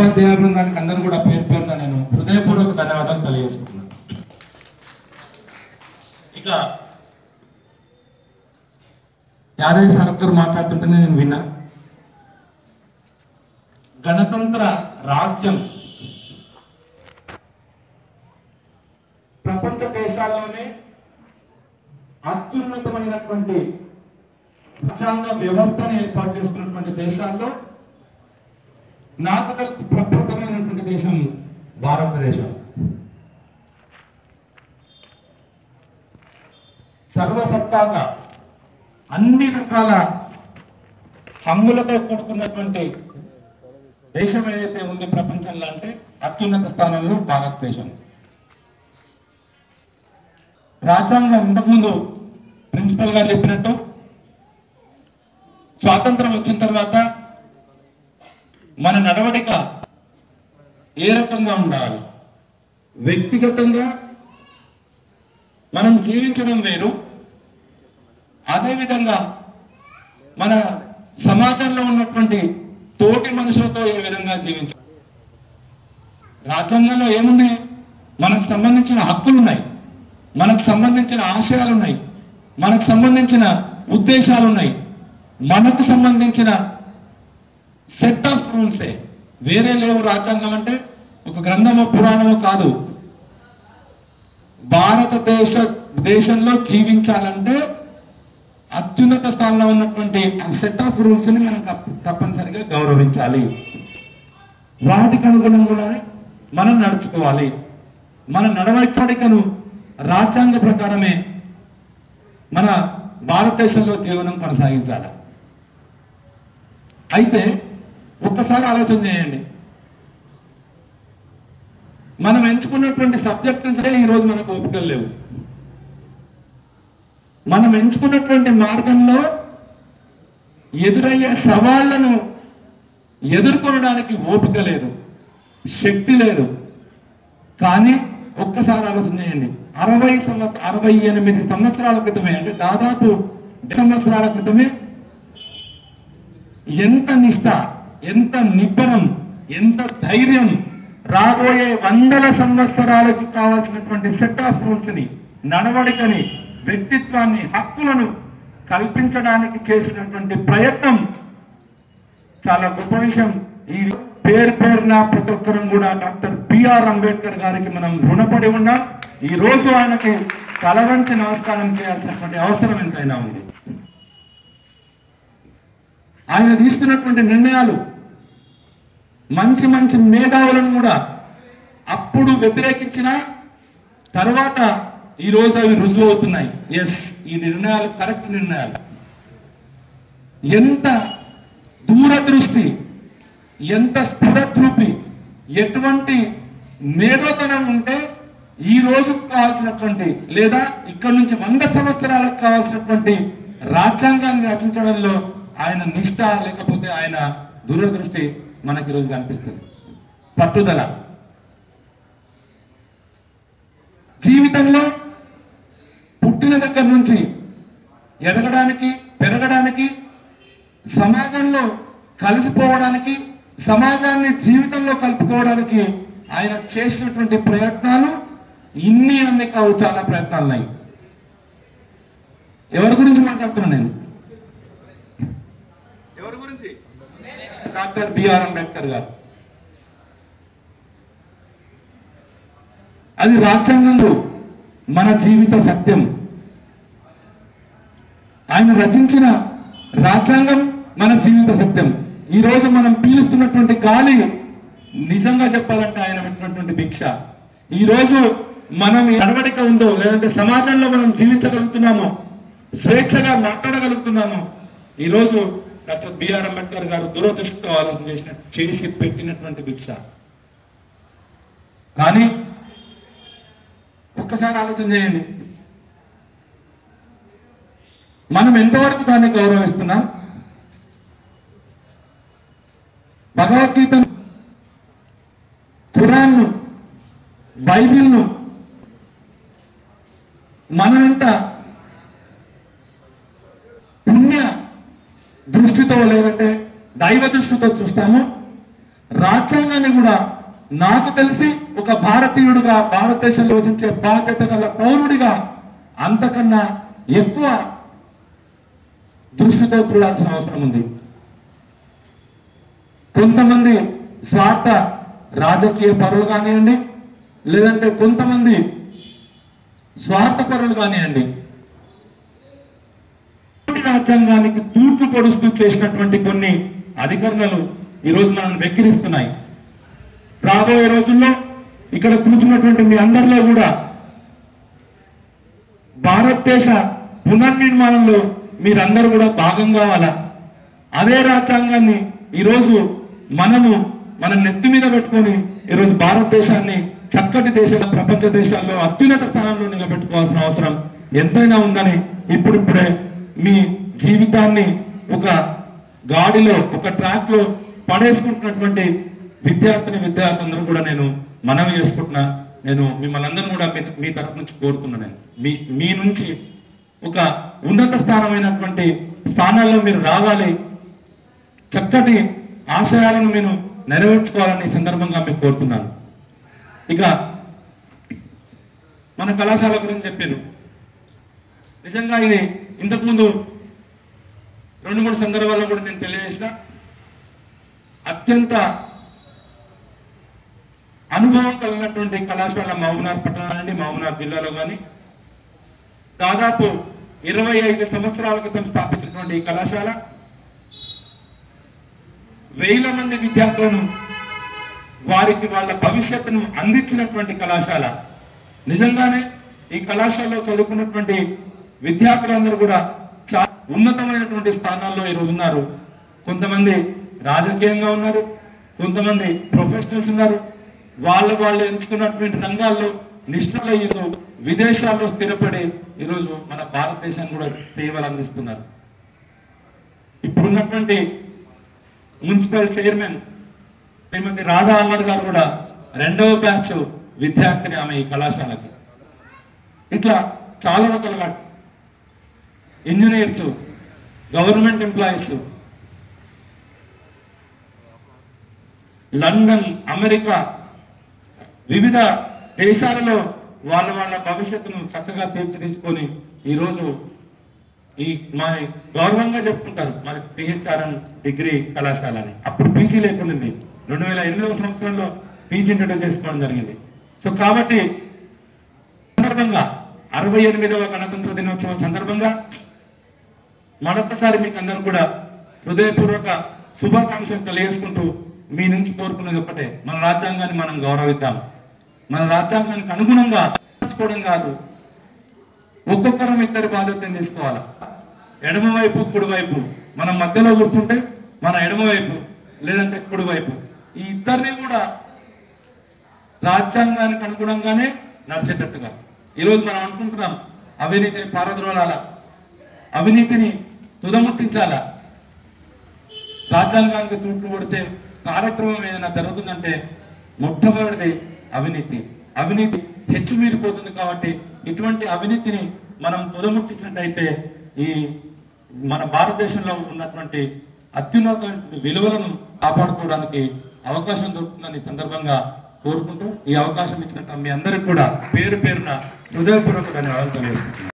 ఉపాధ్యాయ బృందానికి అందరూ కూడా పేరు పేరున నేను హృదయపూర్వక ధన్యవాదాలు తెలియజేసుకుంటున్నాను. ఇక యాదవ్ సార్ మాట్లాడుతుంటేనే నేను విన్నా. గణతంత్ర రాజ్యం ప్రపంచ దేశాల్లోనే అత్యున్నతమైనటువంటి రాజ్యాంగ వ్యవస్థను ఏర్పాటు చేసుకున్నటువంటి దేశాల్లో నాకు తెలిసి ప్రప్రథమైనటువంటి దేశం భారతదేశం. సర్వసత్తాక అన్ని రకాల హంగులతో కూడుకున్నటువంటి దేశం ఏదైతే ఉంది ప్రపంచంలో అంటే అత్యున్నత స్థానంలో భారతదేశం. రాజ్యాంగం ఇంతకుముందు ప్రిన్సిపల్ గారు చెప్పినట్టు స్వాతంత్రం వచ్చిన తర్వాత మన నడవడిక ఏ రకంగా ఉండాలి? వ్యక్తిగతంగా? మనం జీవించడం వేరు. అదేవిధంగా మన సమాజంలో ఉన్నటువంటి తోటి మనుషులతో ఏ విధంగా జీవించాలి? రాజ్యాంగంలో ఏముంది? మనకు సంబంధించిన హక్కులు ఉన్నాయి. మనకు సంబంధించిన ఆశయాలు ఉన్నాయి. మనకు సంబంధించిన ఉద్దేశాలు ఉన్నాయి. మనకు సంబంధించిన సెట్ ఆఫ్ రూల్సే వేరే లేవు రాజ్యాంగం అంటే ఒక గ్రంథమో పురాణమో కాదు. భారతదేశ దేశంలో జీవించాలంటే అత్యున్నత స్థానంలో ఉన్నటువంటి ఆ సెట్ ఆఫ్ రూల్స్ని మనం తప్పనిసరిగా గౌరవించాలి. వాటికి అనుగుణంగానే మనం నడుచుకోవాలి. మన నడవడికను రాజ్యాంగ ప్రకారమే మన భారతదేశంలో జీవనం కొనసాగించాలి. అయితే ఒక్కసారి ఆలోచన చేయండి. మనం ఎంచుకున్నటువంటి సబ్జెక్ట్ ఈరోజు మనకు ఓపికలు లేవు. మనం ఎంచుకున్నటువంటి మార్గంలో ఎదురయ్యే సవాళ్ళను ఎదుర్కొనడానికి ఓపిక లేదు శక్తి లేదు. కానీ ఒక్కసారి ఆలోచన చేయండి. అరవై సంవత్సర అరవై ఎనిమిది సంవత్సరాల క్రితమే అంటే దాదాపు సంవత్సరాల క్రితమే ఎంత నిష్ట ఎంత నిబ్బరం ఎంత ధైర్యం రాబోయే వందల సంవత్సరాలకి కావాల్సినటువంటి సెట్ ఆఫ్ రూల్స్ని నడవడికని వ్యక్తిత్వాన్ని హక్కులను కల్పించడానికి చేసినటువంటి ప్రయత్నం చాలా గొప్ప విషయం. ఈ పేరు పేరున ప్రతి ఒక్కరం కూడా డాక్టర్ బిఆర్ అంబేద్కర్ గారికి మనం రుణపడి ఉన్నాం. ఈ రోజు ఆయనకి తలవంచి నమస్కారం చేయాల్సినటువంటి అవసరం ఎంతైనా ఉంది. ఆయన తీసుకున్నటువంటి నిర్ణయాలు మంచి మంచి మేధావులను కూడా అప్పుడు వ్యతిరేకించిన తర్వాత ఈ రోజు అవి రుజువు అవుతున్నాయి. ఎస్ ఈ నిర్ణయాలు కరెక్ట్ నిర్ణయాలు. ఎంత దూరదృష్టి ఎంత స్థిరదృపి ఎటువంటి మేధోతనం ఉంటే ఈ రోజుకు కావాల్సినటువంటి లేదా ఇక్కడ నుంచి వంద సంవత్సరాలకు కావాల్సినటువంటి రాజ్యాంగాన్ని రచించడంలో ఆయన నిష్ట లేకపోతే ఆయన దూరదృష్టి మనకి ఈరోజు కనిపిస్తుంది. పట్టుదల జీవితంలో పుట్టిన దగ్గర నుంచి ఎదగడానికి పెరగడానికి సమాజంలో కలిసిపోవడానికి సమాజాన్ని జీవితంలో కలుపుకోవడానికి ఆయన చేసినటువంటి ప్రయత్నాలు ఇన్ని అన్ని కావు చాలా ప్రయత్నాలు ఉన్నాయి ఎవరి గురించి మాట్లాడుతున్నాను నేను? ఎవరి గురించి? డాక్టర్ బిఆర్ అంబేద్కర్ గారు. అది రాజ్యాంగంలో మన జీవిత సత్యం. ఆయన రచించిన రాజ్యాంగం మన జీవిత సత్యం. ఈ రోజు మనం పీలుస్తున్నటువంటి గాలి నిజంగా చెప్పాలంటే ఆయన పెట్టినటువంటి భిక్ష. ఈ రోజు మనం అడవడిక నడవడిక ఉందో లేదంటే సమాజంలో మనం జీవించగలుగుతున్నామో స్వేచ్ఛగా మాట్లాడగలుగుతున్నామో ఈ రోజు డాక్టర్ బిఆర్ అంబేద్కర్ గారు దురదృష్టితో ఆలోచన చేసిన చేసి పెట్టినటువంటి భిక్ష. కానీ ఒక్కసారి ఆలోచన చేయండి. మనం ఎంతవరకు దాన్ని గౌరవిస్తున్నాం? భగవద్గీత ఖురాన్ను బైబిల్ను మనమెంత పుణ్య దృష్టితో లేదంటే దైవ దృష్టితో చూస్తాము. రాజ్యాంగాన్ని కూడా నాకు తెలిసి ఒక భారతీయుడిగా భారతదేశంలో నివసించే బాధ్యత గల పౌరుడిగా అంతకన్నా ఎక్కువ దృష్టితో చూడాల్సిన అవసరం ఉంది. కొంతమంది స్వార్థ రాజకీయ పరులు కానివ్వండి లేదంటే కొంతమంది స్వార్థపరులు కానివ్వండి రాజ్యాంగానికి తూట్లు పొడుస్తూ చేసినటువంటి కొన్ని అధికారులు ఈరోజు మనల్ని వెక్కిరిస్తున్నాయి. రాబోయే రోజుల్లో ఇక్కడ కూర్చున్నటువంటి మీ అందరిలో కూడా భారతదేశ పునర్నిర్మాణంలో మీరందరూ కూడా భాగం కావాలా? అదే రాజ్యాంగాన్ని ఈరోజు మనము మన నెత్తి మీద పెట్టుకొని ఈరోజు భారతదేశాన్ని చక్కటి దేశంగా ప్రపంచ దేశాల్లో అత్యున్నత స్థానంలో నిలబెట్టుకోవాల్సిన అవసరం ఎంతైనా ఉందని ఇప్పుడిప్పుడే మీ జీవితాన్ని ఒక గాడిలో ఒక ట్రాక్లో పడేసుకుంటున్నటువంటి విద్యార్థిని విద్యార్థులందరూ కూడా నేను మనవి చేసుకుంటున్నా. నేను మిమ్మల్ని అందరూ కూడా మీ- తరఫు నుంచి కోరుతున్నా నేను. మీ మీ నుంచి ఒక ఉన్నత స్థానమైనటువంటి స్థానాల్లో మీరు రావాలి. చక్కటి ఆశయాలను నేను నెరవేర్చుకోవాలని సందర్భంగా మీకు కోరుతున్నాను. ఇక మన కళాశాల గురించి చెప్పాను. నిజంగా ఇది ఇంతకుముందు రెండు మూడు సందర్భాల్లో కూడా నేను తెలియజేసిన అత్యంత అనుభవం కలిగినటువంటి కళాశాల మహబూనార్ పట్టణాన్ని మహబూనార్ జిల్లాలో కానీ దాదాపు ఇరవై ఐదు సంవత్సరాల క్రితం స్థాపించినటువంటి ఈ కళాశాల. వేల మంది విద్యార్థులను వారికి వాళ్ళ భవిష్యత్తును అందించినటువంటి కళాశాల. నిజంగానే ఈ కళాశాలలో చదువుకున్నటువంటి విద్యార్థులందరూ కూడా చాలా ఉన్నతమైనటువంటి స్థానాల్లో ఈరోజు ఉన్నారు. కొంతమంది రాజకీయంగా ఉన్నారు. కొంతమంది ప్రొఫెషనల్స్ ఉన్నారు. వాళ్ళు వాళ్ళు ఎంచుకున్నటువంటి రంగాల్లో నిష్ణులు ఈరోజు విదేశాల్లో స్థిరపడి ఈరోజు మన భారతదేశం కూడా సేవలు అందిస్తున్నారు ఇప్పుడున్నటువంటి మున్సిపల్ చైర్మన్ శ్రీమతి రాధా అమర్ గారు కూడా రెండవ బ్యాచ్ విద్యార్థిని ఆమె ఈ కళాశాలకి. ఇట్లా చాలా రకాలుగా engineers government employees London America వివిధ దేశాలలో వాళ్ళ వాళ్ళ భవిష్యత్తును చక్కగా తీర్చిదిద్దుకొని ఈరోజు ఈ మా గౌరవంగా చెప్పుకుంటారు. మన పిహెచ్ఆర్ఎన్ డిగ్రీ కళాశాల అని అప్పుడు పీజీ లేకుండింది రెండు వేల ఎనిమిదవ సంవత్సరంలో పీజీ ఇంట్రడ్యూస్ చేసుకోవడం జరిగింది. సో కాబట్టి సందర్భంగా అరవై ఎనిమిదవ గణతంత్ర దినోత్సవం సందర్భంగా మరొకసారి మీకు అందరూ కూడా హృదయపూర్వక శుభాకాంక్షలు తెలియజేసుకుంటూ మీ నుంచి కోరుకునేది ఒకటే. మన రాజ్యాంగాన్ని మనం గౌరవిద్దాం. మన రాజ్యాంగానికి అనుగుణంగా నడుచుకోవడం కాదు. ఒక్కొక్కరం ఇద్దరి బాధ్యతను తీసుకోవాలి. ఎడమ వైపు కుడి వైపు. మనం మధ్యలో కూర్చుంటే మన ఎడమ వైపు లేదంటే కుడి వైపు. ఈ ఇద్దరిని కూడా రాజ్యాంగానికి అనుగుణంగానే నడిచేటట్టుగా. ఈరోజు మనం అనుకుంటున్నాం అవినీతిని పారద్రోలాల. అవినీతిని తుదముట్టించాలా? రాజ్యాంగానికి తూట్లు పడితే కార్యక్రమం ఏదైనా జరుగుతుందంటే మొట్టమొదటిది అవినీతి. అవినీతి హెచ్చు మీరిపోతుంది కాబట్టి ఇటువంటి అవినీతిని మనం తుదముట్టించినట్టయితే ఈ మన భారతదేశంలో ఉన్నటువంటి అత్యున్నత విలువలను కాపాడుకోవడానికి అవకాశం దొరుకుతుందని ఈ సందర్భంగా కోరుకుంటూ ఈ అవకాశం ఇచ్చినట్టు మీ అందరికి కూడా పేరు పేరున హృదయపూర్వక ధన్యవాదాలు తెలియజేస్తున్నాను.